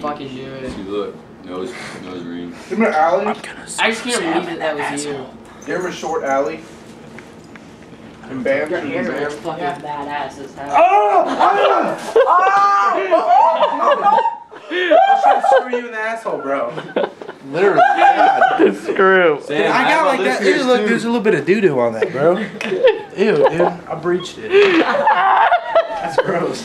fucking do it. See, look, nose, nose ring. Remember Alley? I just can't believe that that was you. You remember Short Alley? And Bam? Your hair is fucking badass as hell. Oh! Oh! oh! I should screw you in the asshole, bro. Literally. God. Screw. Sam, I got like that. Ew, look, there's a little bit of doo doo on that, bro. Ew, dude. I breached it. That's gross.